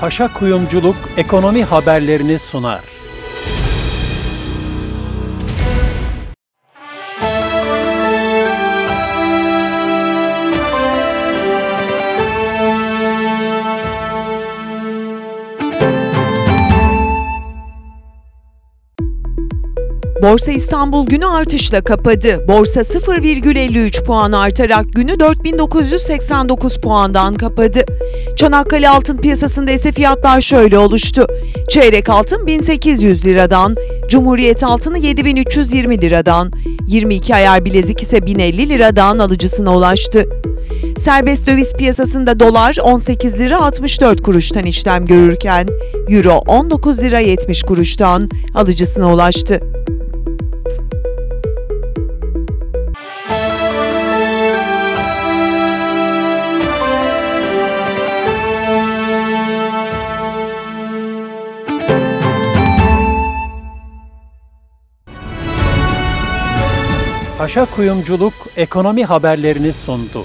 Paşa Kuyumculuk ekonomi haberlerini sunar. Borsa İstanbul günü artışla kapadı. Borsa 0,53 puan artarak günü 4989 puandan kapadı. Çanakkale altın piyasasında ise fiyatlar şöyle oluştu. Çeyrek altın 1800 liradan, Cumhuriyet altını 7320 liradan, 22 ayar bilezik ise 1050 liradan alıcısına ulaştı. Serbest döviz piyasasında dolar 18 lira 64 kuruştan işlem görürken euro 19 lira 70 kuruştan alıcısına ulaştı. Paşa Kuyumculuk ekonomi haberlerini sundu.